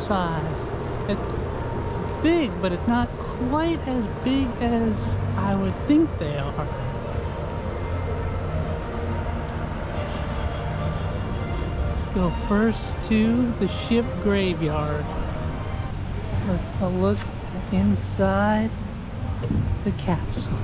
size. It's big, but it's not quite as big as I would think they are. Go first to the ship graveyard. So a look inside the capsule.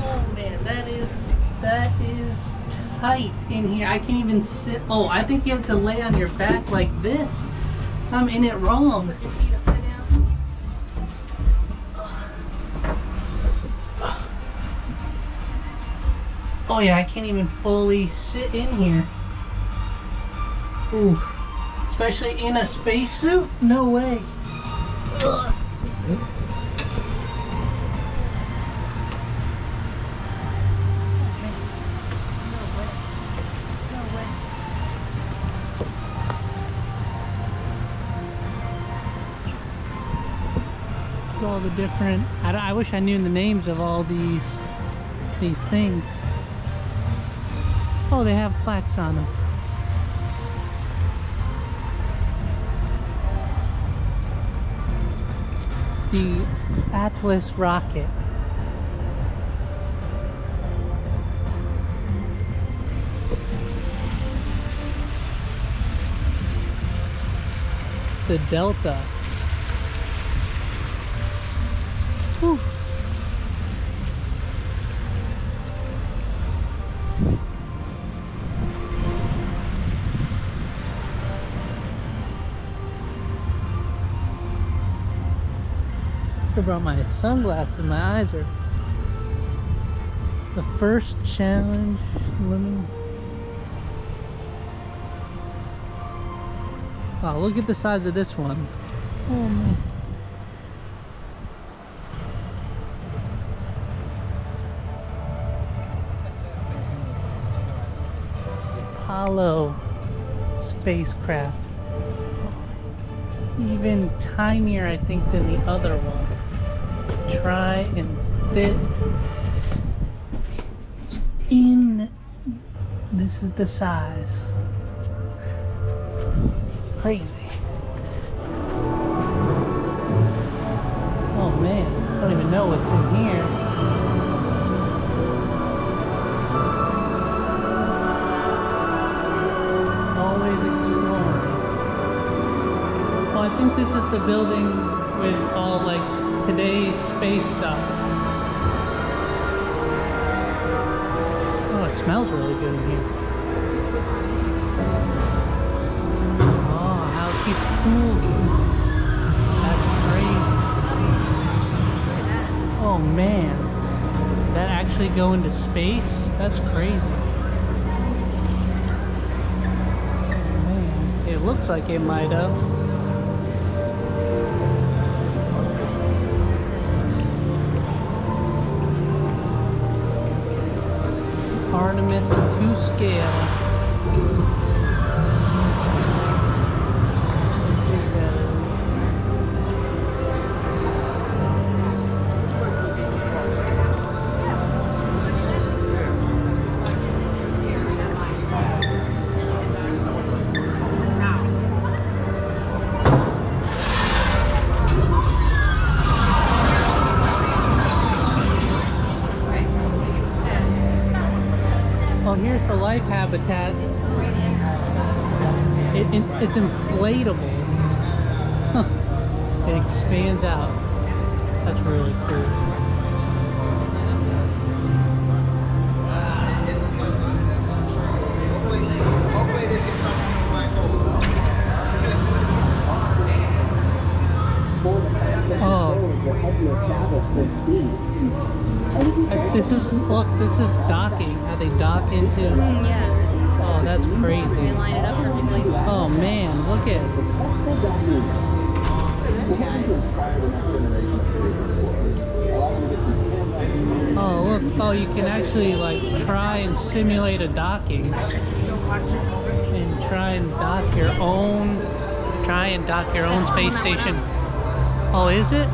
Oh man, that is that is tight in here. I can't even sit. Oh, I think you have to lay on your back like this. I'm in it wrong. Oh yeah, I can't even fully sit in here. Ooh. Especially in a spacesuit? No way. Ugh. All the different I, I wish I knew the names of all these these things. Oh they have plaques on them. The Atlas rocket. The Delta Whew. I brought my sunglasses. My eyes are. The first challenge. Me. Wow, oh, look at the size of this one. Oh man. Spacecraft. Even tinier, I think, than the other one. Try and fit in. This is the size. Crazy. Oh man, I don't even know what's in here. Oh, I think this is the building with all like today's space stuff. Oh, it smells really good in here. Oh, how it keeps cool. That's crazy. Oh man. That actually go into space? That's crazy. It looks like it might have. Artemis to scale. Life habitat. It, it, it's inflatable. Huh. It expands out. That's really cool. Uh, This is look. This is docking. How they dock into. Yeah. Oh, that's They crazy. line it up perfectly. Oh man, look at. Oh look. Oh, you can actually like try and simulate a docking, and try and dock your own. Try and dock your own space station. Oh, is it?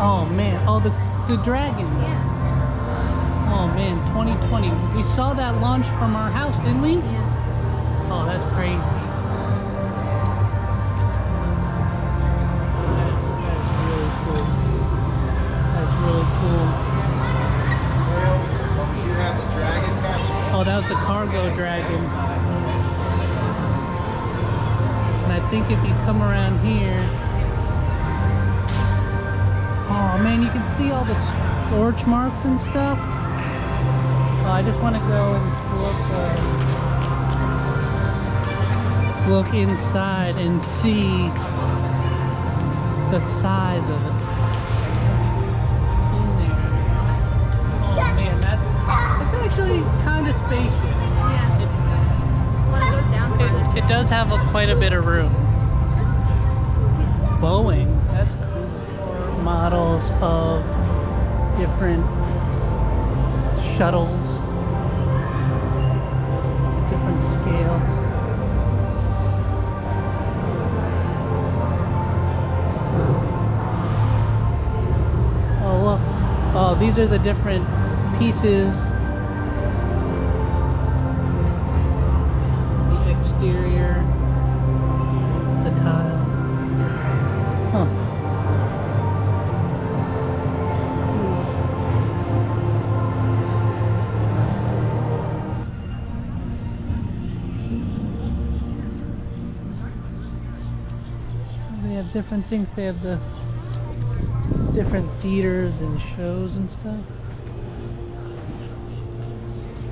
Oh. Actually, it's a space. Man. Oh, the the dragon. Yeah. Oh man, 2020. We saw that launch from our house, didn't we? Yeah. Oh, that's crazy. That's really cool. That's really cool. Do you have the dragon? Oh, that was the cargo dragon. And I think if you come around here, man, you can see all the scorch marks and stuff. Oh, I just want to go and look, uh, look inside and see the size of it. In there. Oh man, that's, that's actually kind of spacious. Yeah. It, it goes down it, it does have a, quite a bit of room. Boeing. Models of different shuttles to different scales. Oh look, oh these are the different pieces different things. They have the different theaters and shows and stuff.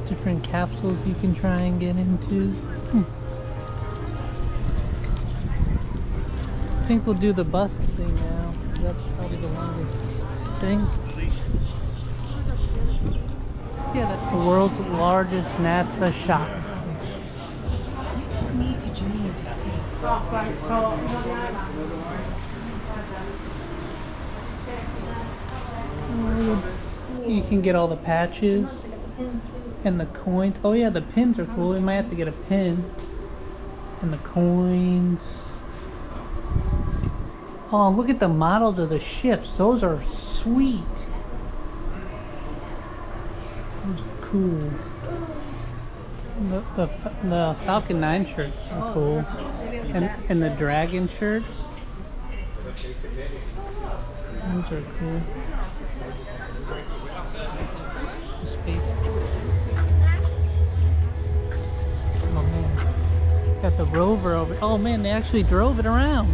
Different capsules you can try and get into. Hmm. I think we'll do the bus thing now. That's probably the longest thing. Yeah, that's the world's largest NASA shop. Need to dream to see. Mm. You can get all the patches and the coins. Oh yeah, the pins are cool. We might have to get a pin. And the coins. Oh, look at the models of the ships. Those are sweet. Those are cool. The, the, Falcon 9 shirts are cool. And, and the Dragon shirts. Those are cool. The space. Oh man. Got the rover over. Oh man, they actually drove it around.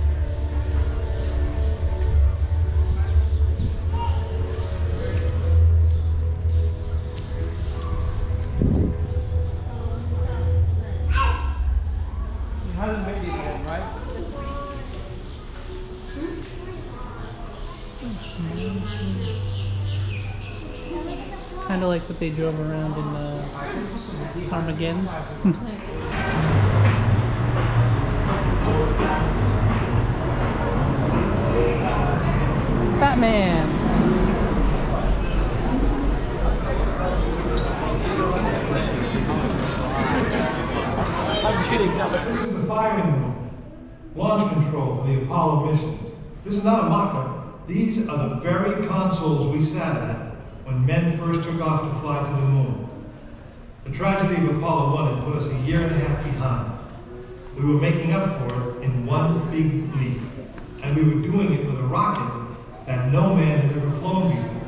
They drove around in uh, Armageddon. Batman. I'm kidding. This is the firing room, launch control for the Apollo missions. This is not a mock-up. These are the very consoles we sat at when men took off to fly to the moon. The tragedy of Apollo 1 had put us a year and a half behind. We were making up for it in one big leap, and we were doing it with a rocket that no man had ever flown before.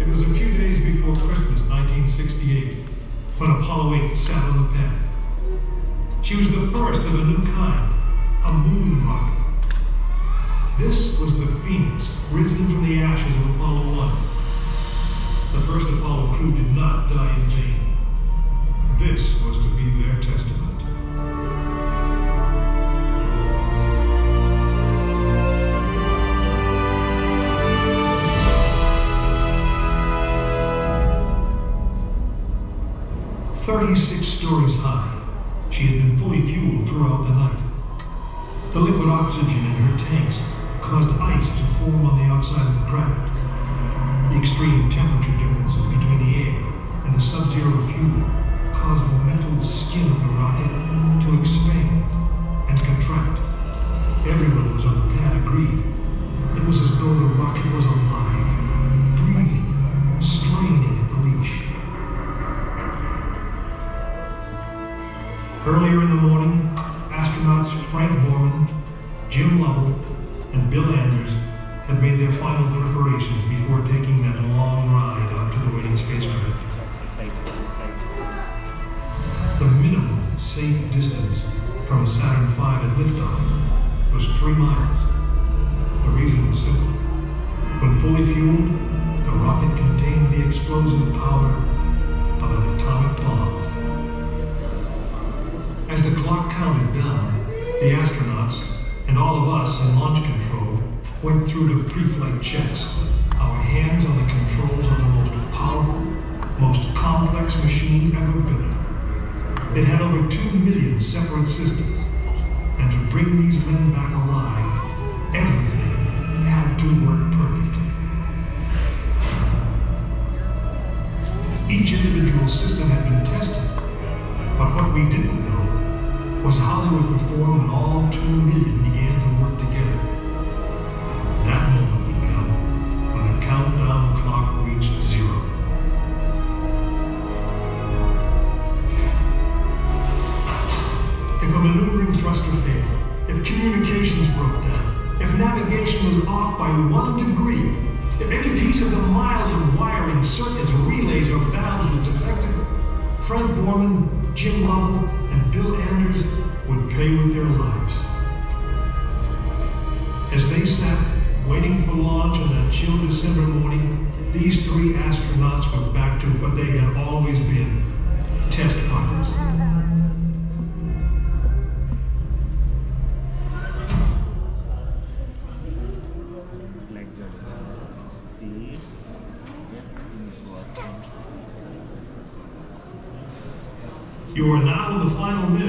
It was a few days before Christmas 1968 when Apollo 8 sat on the pad. She was the first of a new kind, a moon rocket. This was the Phoenix, risen from the ashes of Apollo 1. The first Apollo crew did not die in vain. This was to be their testament. Thirty-six stories high, she had been fully fueled throughout the night. The liquid oxygen in her tanks caused ice to form on the outside of the craft. The extreme temperature differences between the air and the sub-zero fuel caused the metal skin of the rocket to expand and contract. Everyone was on the pad agreed. It was as though the rocket was alive, from Saturn V at liftoff was three miles. The reason was simple. When fully fueled, the rocket contained the explosive power of an atomic bomb. As the clock counted down, the astronauts and all of us in launch control went through the pre-flight checks. Our hands on the controls of the most powerful, most complex machine ever built. It had over two million separate systems. And to bring these men back alive, everything had to work perfectly. Each individual system had been tested, but what we didn't know was how they would perform when all two million by one degree, if any piece of the miles of wiring, circuits, relays, or valves was defective, Frank Borman, Jim Lovell, and Bill Anders would pay with their lives. As they sat waiting for launch on that chill December morning, these three astronauts were back to what they had always been test pilots.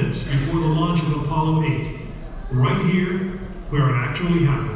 Minutes before the launch of Apollo 8, right here where it actually happened.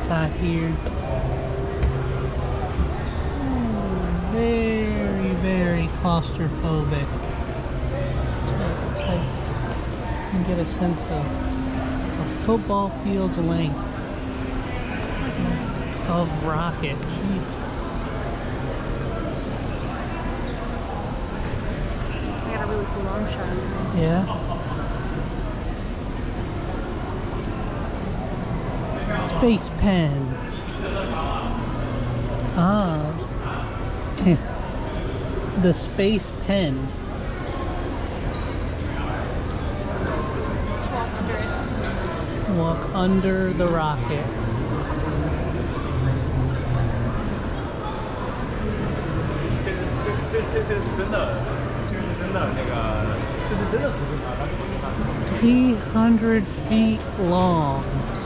Inside here. Oh, very, very claustrophobic. Tight, tight. You can get a sense of a football field's length of rocket. I got a really cool long shot. Yeah. Space pen. Ah. the space pen. Walk under the rocket. Three hundred feet long.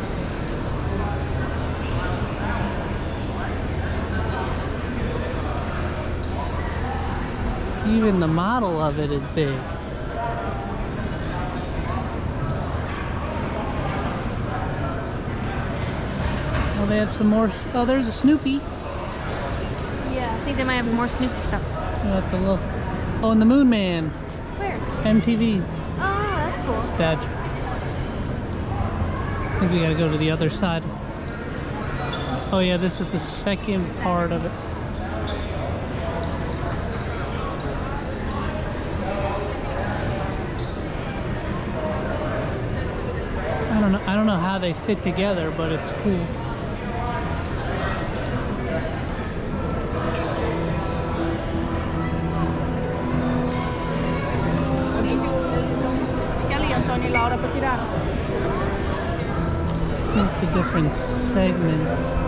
Even the model of it is big. Oh, they have some more. Oh, there's a Snoopy. Yeah, I think they might have more Snoopy stuff. have to look. Oh, and the Moon Man. Where? MTV Oh, that's cool. statue. I think we gotta go to the other side. Oh yeah, this is the second part of it. I don't know. I don't know how they fit together, but it's cool. Chiedi a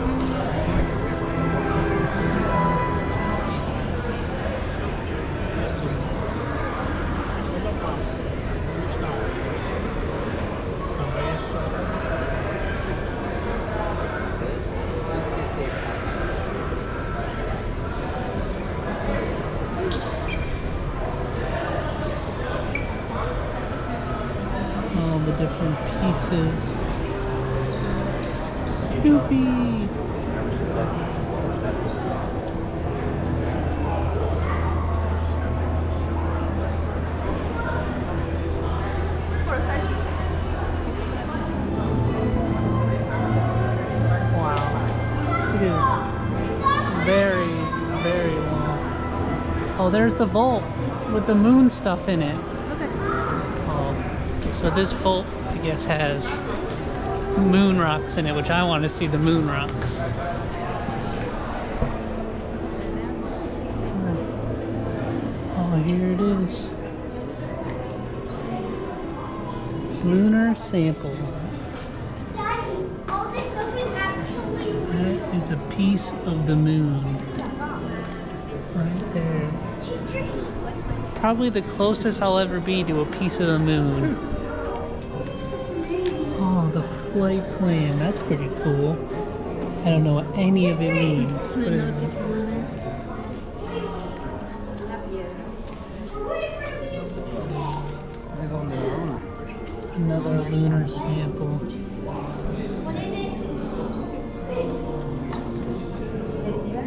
Oh, there's the vault with the moon stuff in it. Oh, so this vault, I guess, has moon rocks in it, which I want to see the moon rocks. Oh, here it is. Lunar sample. That is a piece of the moon. Right there. Probably the closest I'll ever be to a piece of the moon. Oh, the flight plan. That's pretty cool. I don't know what any of it means. Another lunar sample.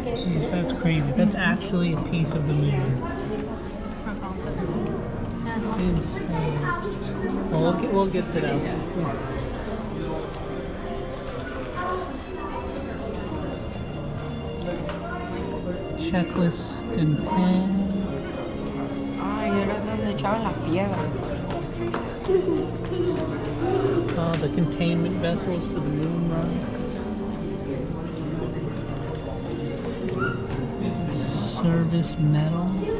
Yes, that's crazy. That's actually a piece of the moon. Insane. Well, we'll get, we'll get to that. Checklist and pen. Ay, era donde echaban las piedras. Oh, the containment vessels for the moon rocks. Service metal.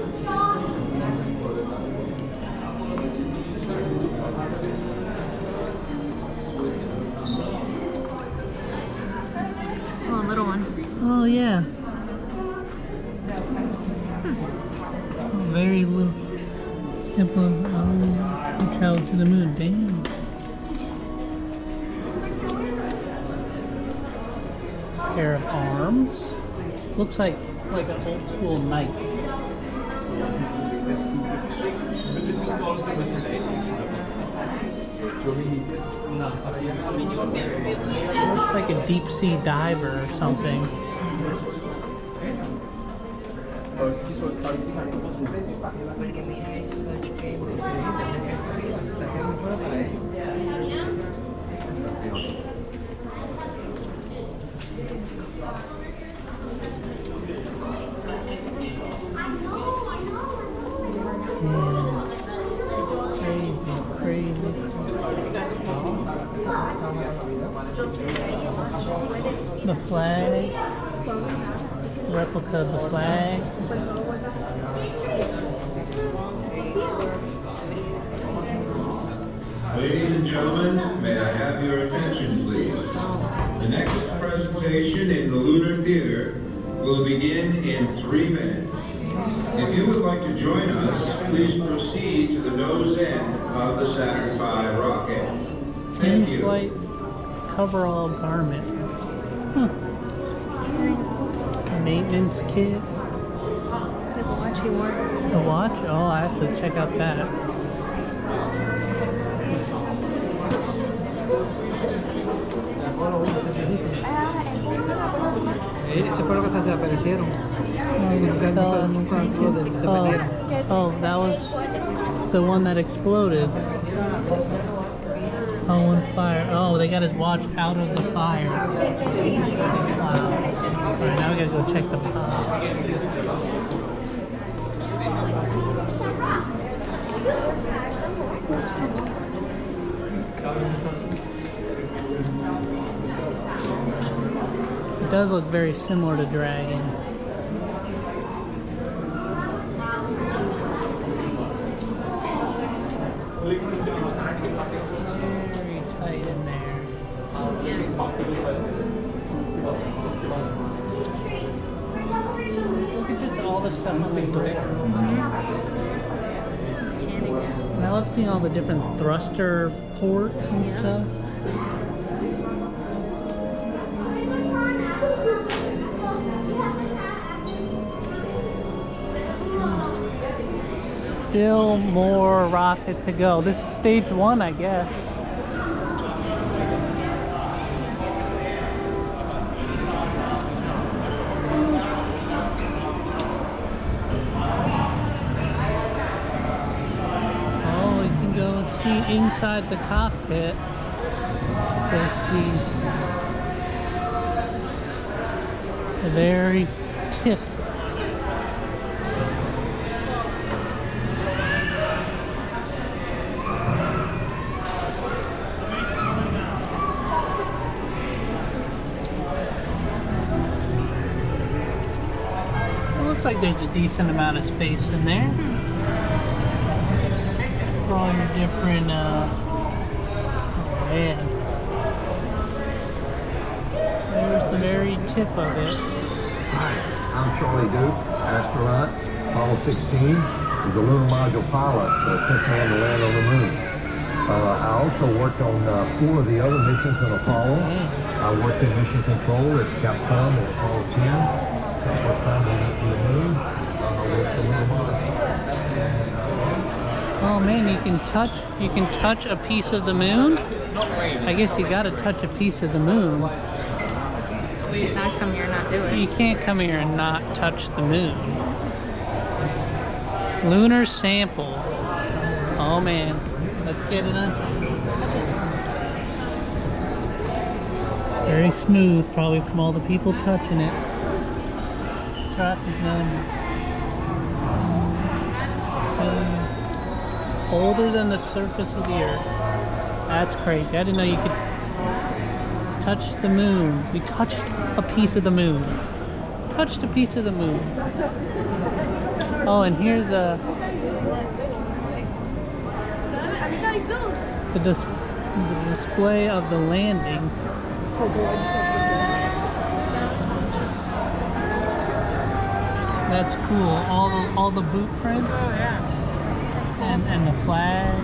To the moon. Damn. Pair of arms. Looks like like an old school knife. Looks like a deep sea diver or something. The flag. Replica of the flag. Gentlemen, may I have your attention, please? The next presentation in the Lunar Theater will begin in three minutes. If you would like to join us, please proceed to the nose end of the Saturn V rocket. Thank you. In-flight coverall garment. Huh. Maintenance kit. The watch he wore. The watch? Oh, I have to check out that. Eh, ese fue lo que se desaparecieron. Nunca, nunca, nunca, nunca Oh, oh, that was the one that exploded. Oh, on fire. Oh, they got his watch out of the fire. Wow. Alright, now we gotta go check the pod. It does look very similar to Dragon. Very tight in there. Look at just all the stuff on the door. Mm-hmm. And I love seeing all the different thruster ports and stuff. still more rocket to go. This is stage one, I guess. Oh, we can go and see inside the cockpit. Let's go see the very tip like there's a decent amount of space in there. For all your different, uh, oh man. There's the very tip of it. Hi, I'm Charlie Duke, astronaut, Apollo 16. Was a lunar module pilot that took man to land on the moon. Uh, I also worked on uh, four of the other missions in Apollo. I worked in mission control at Capcom and Apollo 10. That's the first time we went to the moon. With the lunar module. Oh man, you can touch you can touch a piece of the moon. I guess you gotta touch a piece of the moon. Not come here not do You can't come here and not touch the moon. Lunar sample. Oh man. Let's get it on. Very smooth, probably from all the people touching it. Traffic. Um, Older than the surface of the earth. That's crazy. I didn't know you could touch the moon. We touched a piece of the moon. Touched a piece of the moon. Oh, and here's a the, dis- the display of the landing. That's cool. All the all the boot prints. Oh, and and the flag.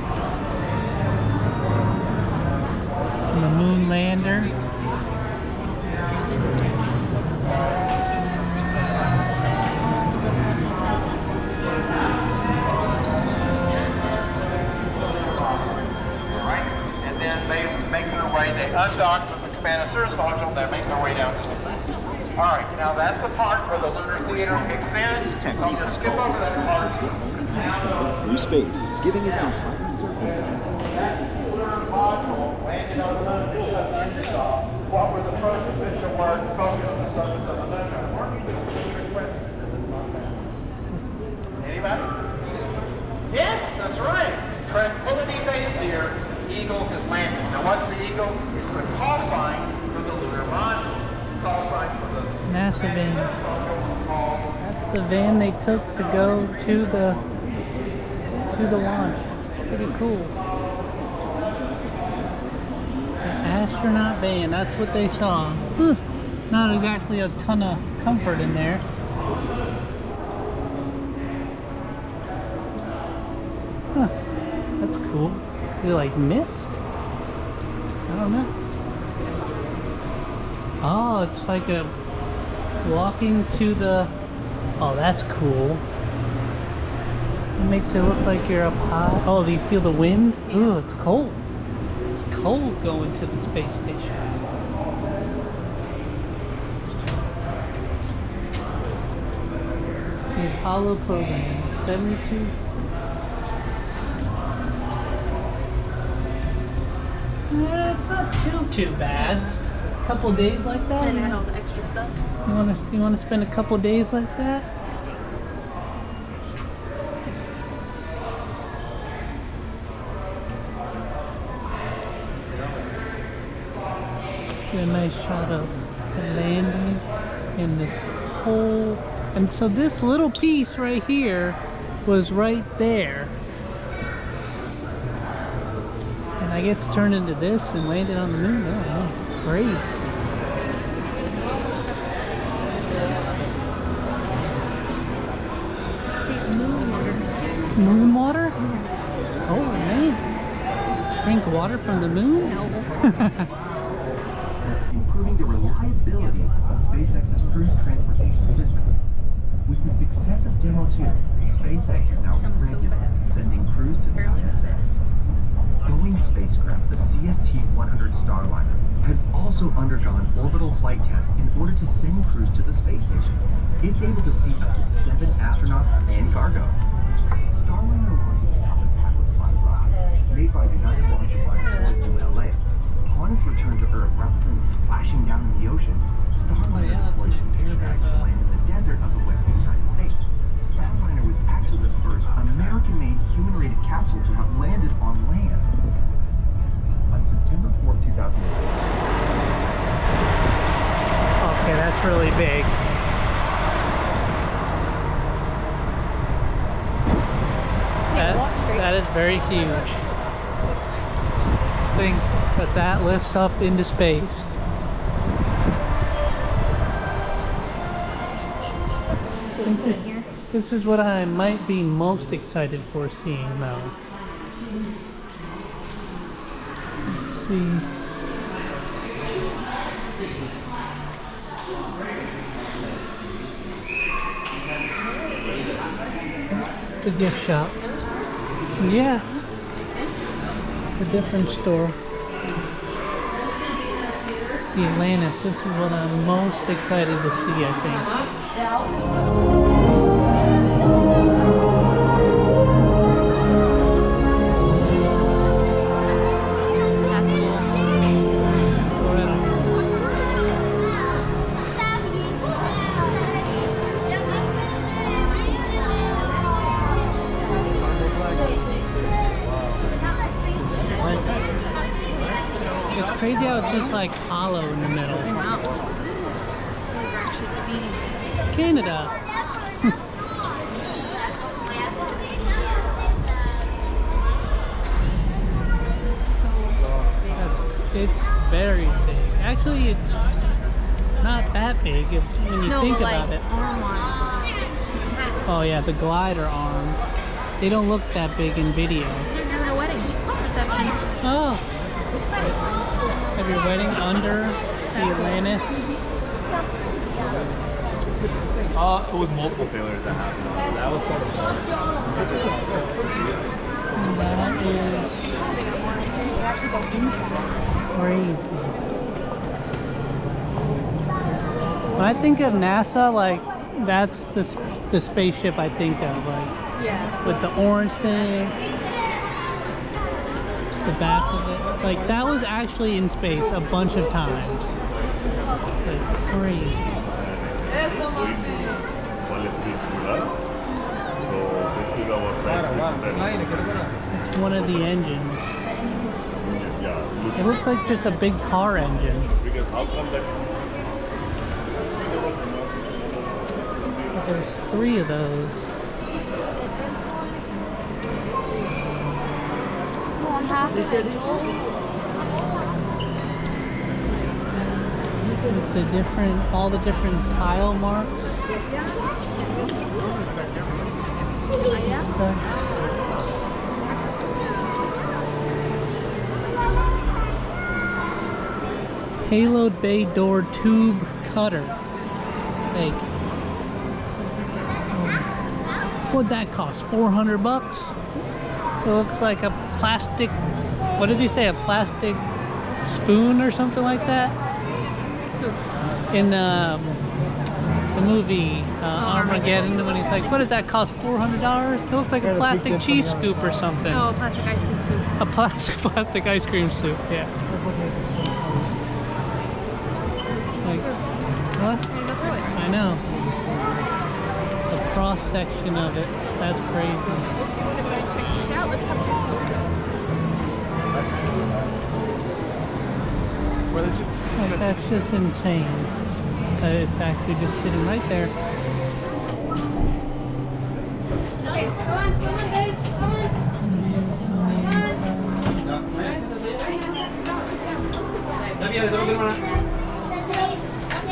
And the moon lander. right? And then they make their way, they undock from the command and service module, they make their way down to the All right, now that's the part where the lunar theater kicks in. So I'm going to skip over that part. Now, Through space, giving its entire that lunar module landed on the moon to shut the engines off. What were the first official words spoken on the surface of the moon? Now, weren't you just a trick question? That's not bad. Anybody? Yes, that's right. Tranquility Base here. Eagle has landed. Now, what's the eagle? It's the call sign for the lunar module. Call sign for the NASA van. That's the van they took to go to the to the launch. It's pretty cool. The astronaut van, that's what they saw. Not exactly a ton of comfort in there. Huh. That's cool. You like mist? I don't know. Oh, it's like a walking to the. Oh, that's cool. It makes it look like you're up high. Oh, do you feel the wind? Yeah. Ooh, it's cold. It's cold going to the space station. The Apollo program, 72. Uh, not too too bad. A couple days like that. Want to you want to spend a couple days like that? Get a nice shot of the landing and this whole and so this little piece right here was right there. And I guess turned into this and landed on the moon. Oh. Moon water. Moon water? Oh man. Drink water from the moon? improving the reliability of SpaceX's crew transportation system. With the success of Demo 2, SpaceX is now Comes so regularly sending crews to the Barely ISS. Boeing spacecraft, the CST-100 Starliner, has also undergone orbital flight tests in order to send crews to the space station. It's able to seat up to seven astronauts and cargo. Starliner launches top of Atlas V rocket, made by United Launch Alliance or ULA. Upon its return to Earth, rather than splashing down in the ocean, Starliner deployed airbags to land in the desert of the western United States. Starliner was actually the first American-made human-rated capsule to have landed on land. On September 4, 2008, Okay, that's really big. That, that is very huge. Think that that lifts up into space. This, this is what I might be most excited for seeing now. Let's see. The gift shop. Yeah. A different store. The Atlantis. This is what I'm most excited to see, I think. Canada. That's, it's very big. Actually, it's not that big if, when you no, think about like it. Oh yeah, the glider arms. They don't look that big in video. There's a wedding reception. Oh. Have your wedding under the Atlantis? Uh, it was multiple failures that happened. That was sort of. That is crazy. When I think of NASA, like that's the the spaceship I think of, like Yeah. with the orange thing, the back of it. Like that was actually in space a bunch of times. Like crazy. ¿Cuál es mi ciudad? O this is our friend. It's one of the engines. Yeah, It looks like just a big car engine. because how come that There's three of those. The different, all the different tile marks. Stuff. Payload bay door tube cutter. Like, um, what'd that cost? 400 bucks? It looks like a plastic, what does he say? A plastic spoon or something like that? In um, the movie uh, Armageddon, when he's like, what does that cost? $400? It looks like a plastic cheese scoop or something. Oh, plastic ice cream scoop. A plastic plastic ice cream soup, yeah. Like, what? Go through it. I know. The cross section of it. That's crazy. Check this out. Let's have a Like, that's just insane. Uh, it's actually just sitting right there. Okay, come on, come on, guys, come on.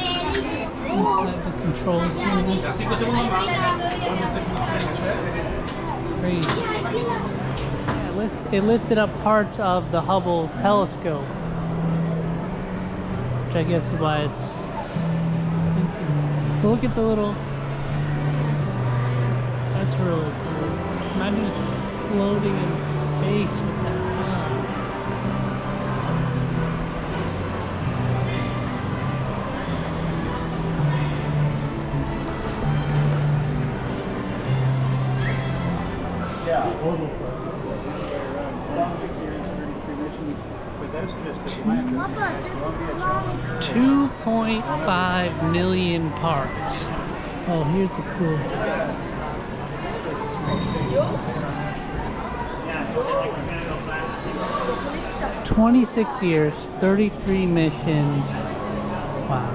Inside the control center. Crazy. It lift- it lifted up parts of the Hubble telescope. Which I guess is why it's. Look at the little. That's really cool. Imagine just floating in space with that. Yeah. Parts. Oh, here's a cool. Twenty-six years, thirty-three missions. Wow.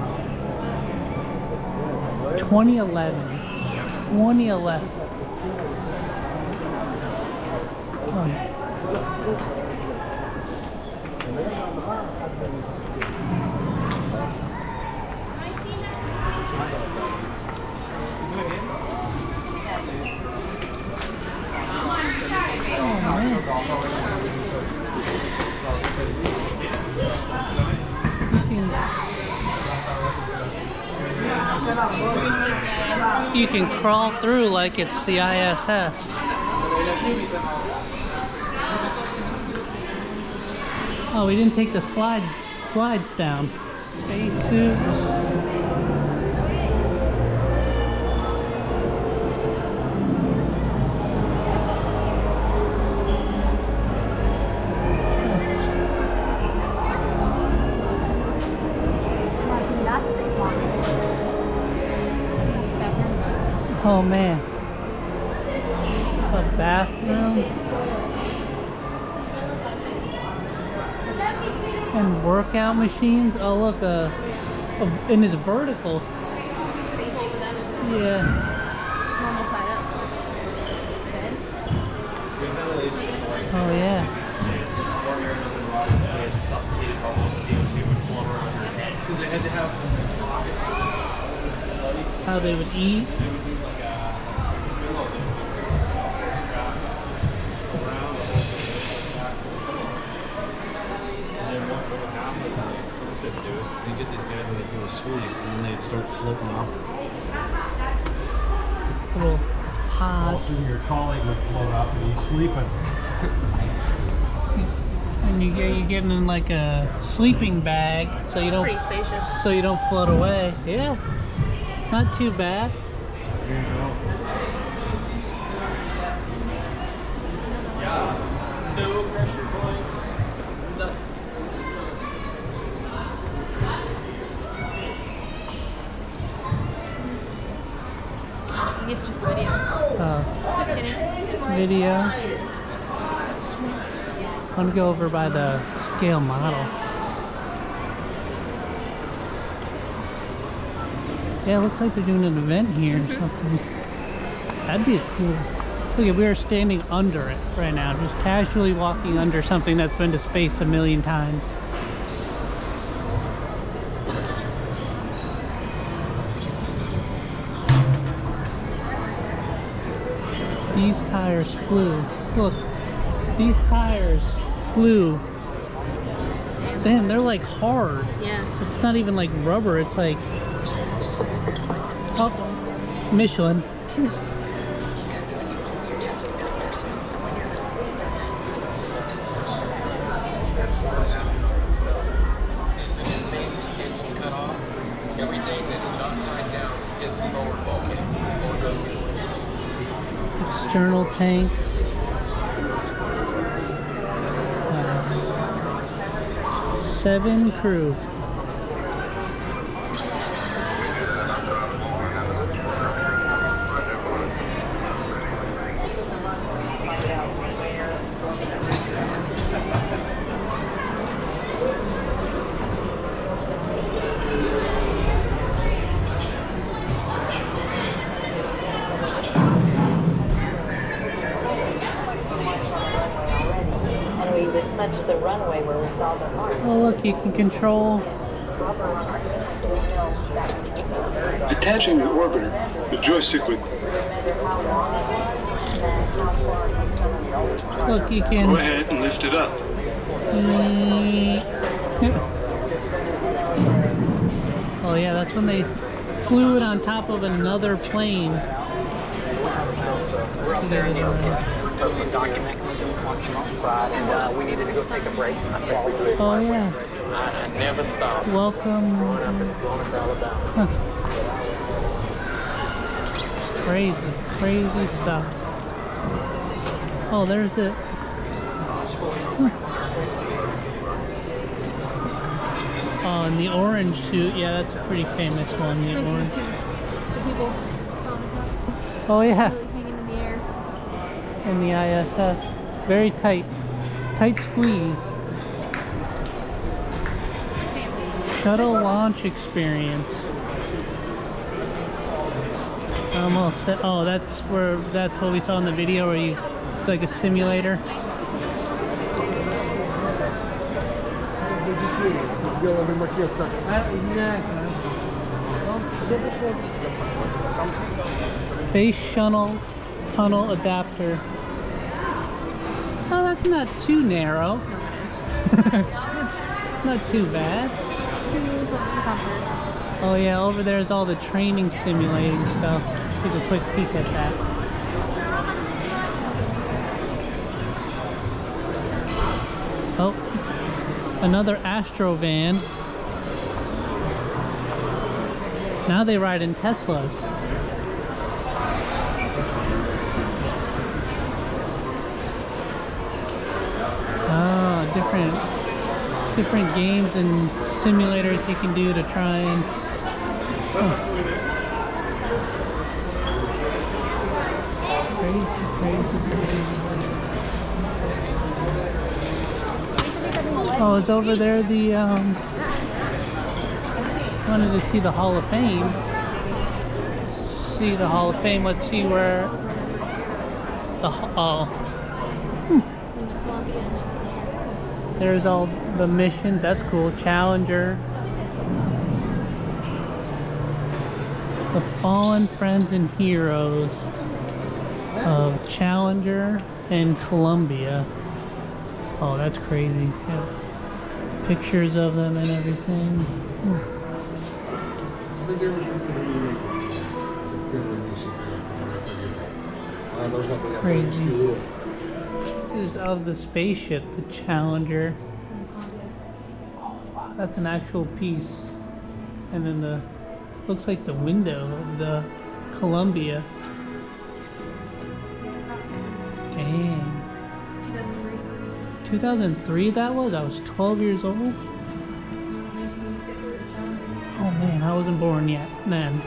2011. 2011. Oh. You can crawl through like it's the ISS. Oh, we didn't take the slide slides down. Space Oh man. A bathroom. And workout machines. Oh look, uh, oh, and it's vertical. Yeah. Oh yeah. How they would eat. Sleep and then they'd start floating off. Little All pods. of a sudden your colleague would float up and he's sleeping. And you get you getting in like a sleeping bag so you It's don't pretty spacious. so you don't float away. Yeah. Not too bad. No pressure video. I'm gonna go over by the scale model. Yeah, it looks like they're doing an event here or mm-hmm. something. That'd be cool. Look, at we are standing under it right now, just casually walking under something that's been to space a million times. Tires flew. Look, these tires flew. Damn, they're like hard. Yeah. It's not even like rubber, it's like. Oh, Michelin. External tanks. Uh, seven crew. And we would touch the runway where we saw the mark. Oh look, you can control. Detaching the orbiter, the joystick would Look, you can. go ahead and lift it up. oh yeah, that's when they flew it on top of another plane. To get it around. document function on the side, and uh, we needed to go take a break. I think we did. Oh yeah. I, I never stopped. Welcome. Growing up in Columbus, Alabama. Huh. Crazy, crazy stuff. Oh, there's it. Huh. Oh, and the orange suit. Yeah, that's a pretty famous one. The orange. people Oh yeah, hanging in the air. in the ISS. Very tight. Tight squeeze. Shuttle launch experience. Almost set. Oh, that's where that's what we saw in the video where you it's like a simulator. Space shuttle tunnel adapter. Oh, that's not too narrow. not too bad. Oh yeah, over there is all the training simulating stuff. Take a quick peek at that. Oh, another Astro van. Now they ride in Teslas. Ah, different different games and simulators you can do to try and. Oh, it's over there. The um, wanted to see the Hall of Fame. See the Hall of Fame. Let's see where the oh. There's all the missions. That's cool. Challenger. The fallen friends and heroes of Challenger and Columbia. Oh, that's crazy. Yeah. Pictures of them and everything. Hmm. Crazy. This is of the spaceship, the Challenger. That's an actual piece. And then the looks like the window of the Columbia. Dang. 2003 that was? I was 12 years old? Oh man, I wasn't born yet then.